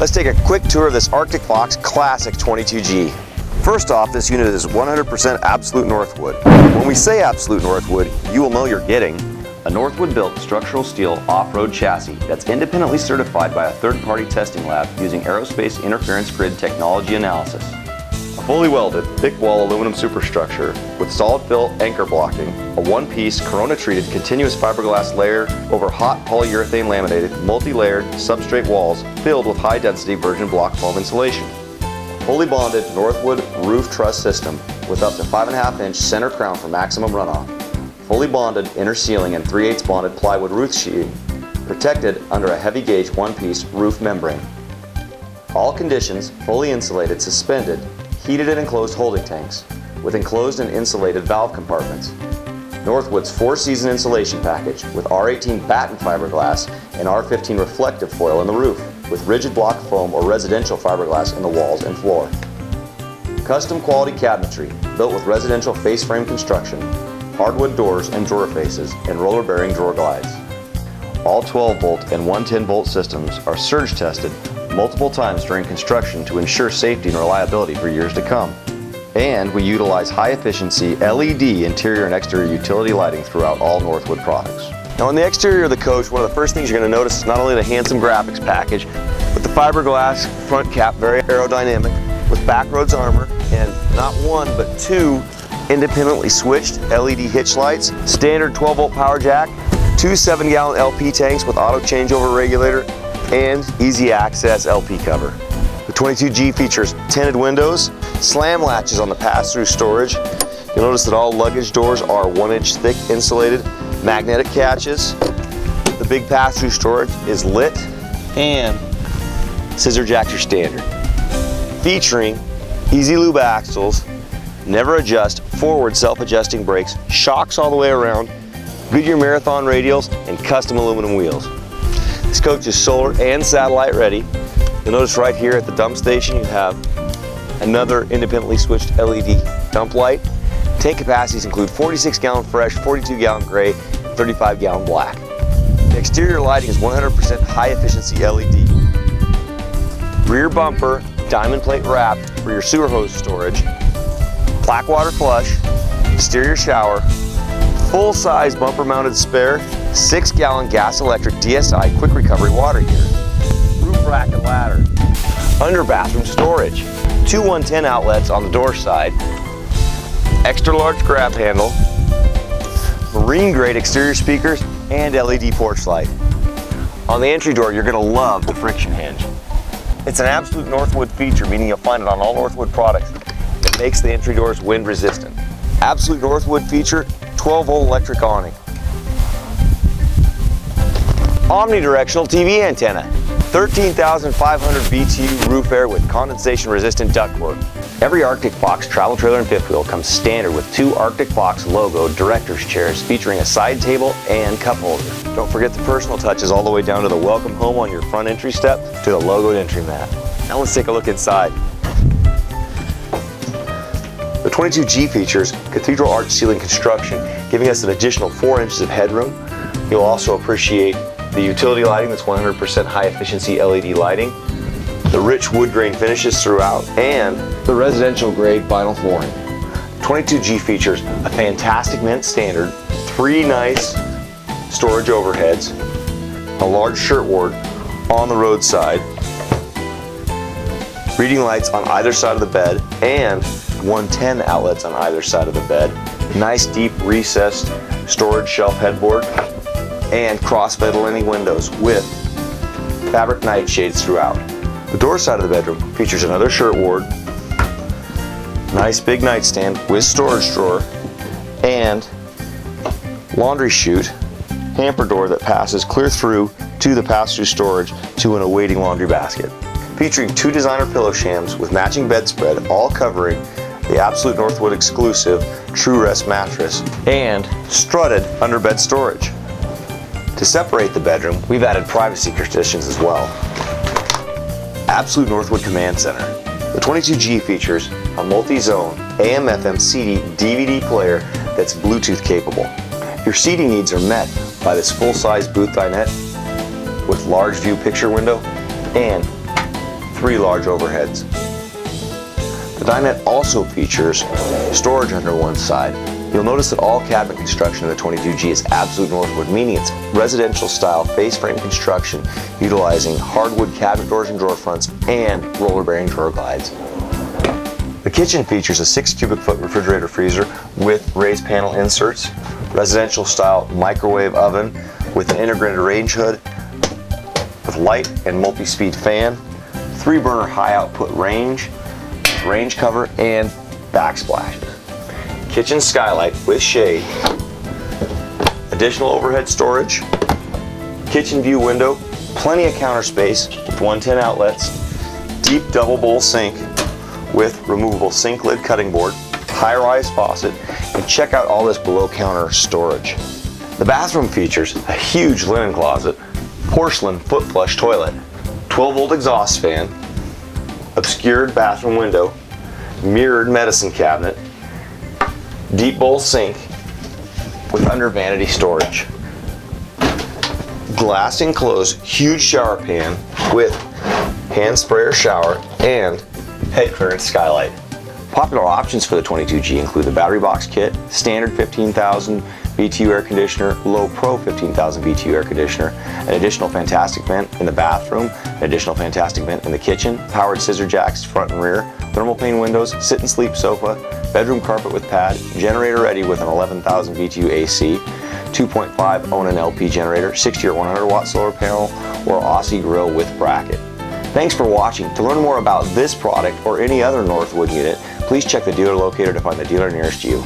Let's take a quick tour of this Arctic Fox Classic 22G. First off, this unit is 100% Absolute Northwood. When we say Absolute Northwood, you will know you're getting a Northwood built structural steel off-road chassis that's independently certified by a third-party testing lab using aerospace interference grid technology analysis. Fully welded, thick wall aluminum superstructure with solid fill anchor blocking, a one-piece corona-treated continuous fiberglass layer over hot polyurethane laminated, multi-layered substrate walls filled with high-density virgin block foam insulation. Fully bonded Northwood roof truss system with up to 5.5 inch center crown for maximum runoff. Fully bonded inner ceiling and 3 8 bonded plywood roof sheeting protected under a heavy gauge one piece roof membrane. All conditions fully insulated suspended heated and enclosed holding tanks with enclosed and insulated valve compartments. Northwood's four-season insulation package with R18 batten fiberglass and R15 reflective foil in the roof with rigid block foam or residential fiberglass in the walls and floor. Custom quality cabinetry built with residential face frame construction, hardwood doors and drawer faces, and roller bearing drawer glides. All 12 volt and 110 volt systems are surge tested multiple times during construction to ensure safety and reliability for years to come. And we utilize high efficiency LED interior and exterior utility lighting throughout all Northwood products. Now on the exterior of the coach, one of the first things you're going to notice is not only the handsome graphics package, but the fiberglass front cap, very aerodynamic, with backroads armor, and not one, but two independently switched LED hitch lights, standard 12 volt power jack, two 7 gallon LP tanks with auto changeover regulator, and easy access LP cover. The 22G features tinted windows, slam latches on the pass-through storage. You'll notice that all luggage doors are one inch thick insulated, magnetic catches. The big pass-through storage is lit and scissor jacks are standard. Featuring easy lube axles, never adjust, forward self-adjusting brakes, shocks all the way around, Goodyear Marathon radials, and custom aluminum wheels. This coach is solar and satellite ready. You'll notice right here at the dump station you have another independently switched LED dump light. Tank capacities include 46 gallon fresh, 42 gallon gray, 35 gallon black. The exterior lighting is 100% high efficiency LED. Rear bumper, diamond plate wrap for your sewer hose storage, black water flush, exterior shower, full size bumper mounted spare, 6 gallon gas electric DSI quick recovery water heater, roof rack and ladder, under bathroom storage, two 110 outlets on the door side, extra large grab handle, marine grade exterior speakers, and LED porch light. On the entry door, you're gonna love the friction hinge. It's an absolute Northwood feature, meaning you'll find it on all Northwood products. It makes the entry doors wind resistant. Absolute Northwood feature, 12 volt electric awning. Omnidirectional TV antenna, 13,500 BTU roof air with condensation resistant ductwork. Every Arctic Fox travel trailer and fifth wheel comes standard with two Arctic Fox logo director's chairs featuring a side table and cup holder. Don't forget the personal touches all the way down to the welcome home on your front entry step to the logoed entry mat. Now let's take a look inside. The 22G features cathedral arch ceiling construction, giving us an additional 4 inches of headroom. You'll also appreciate the utility lighting that's 100% high efficiency LED lighting, the rich wood grain finishes throughout, and the residential grade vinyl flooring. 22G features a fantastic vent standard, three nice storage overheads, a large shirt ward on the roadside, reading lights on either side of the bed, and 110 outlets on either side of the bed. Nice deep recessed storage shelf headboard and cross ventilating windows with fabric nightshades throughout. The door side of the bedroom features another shirt ward, nice big nightstand with storage drawer, and laundry chute, hamper door that passes clear through to the pass-through storage to an awaiting laundry basket. Featuring two designer pillow shams with matching bedspread, all covering the Absolute Northwood exclusive True Rest mattress, and strutted underbed storage. To separate the bedroom, we've added privacy partitions as well. Absolute Northwood Command Center. The 22G features a multi-zone AM FM CD DVD player that's Bluetooth capable. Your CD needs are met by this full-size booth dinette with large view picture window and three large overheads. The dinette also features storage under one side. You'll notice that all cabinet construction in the 22G is absolute Northwood, meaning it's residential style face frame construction utilizing hardwood cabinet doors and drawer fronts and roller bearing drawer glides. The kitchen features a 6 cubic foot refrigerator freezer with raised panel inserts, residential style microwave oven with an integrated range hood with light and multi-speed fan, 3 burner high output range, range cover, and backsplashes. Kitchen skylight with shade, additional overhead storage, kitchen view window, plenty of counter space with 110 outlets, deep double bowl sink, with removable sink lid cutting board, high-rise faucet, and check out all this below counter storage. The bathroom features a huge linen closet, porcelain foot flush toilet, 12 volt exhaust fan, obscured bathroom window, mirrored medicine cabinet, deep bowl sink with under vanity storage, glass enclosed huge shower pan with hand sprayer shower and head clearance skylight. Popular options for the 22G include the battery box kit, standard 15,000 BTU air conditioner, low pro 15,000 BTU air conditioner, an additional fantastic vent in the bathroom, an additional fantastic vent in the kitchen, powered scissor jacks front and rear, thermal pane windows, sit and sleep sofa, bedroom carpet with pad, generator ready with an 11,000 BTU AC, 2.5 Onan LP generator, 60 or 100 watt solar panel, or Aussie grill with bracket. Thanks for watching. To learn more about this product or any other Northwood unit, please check the dealer locator to find the dealer nearest you.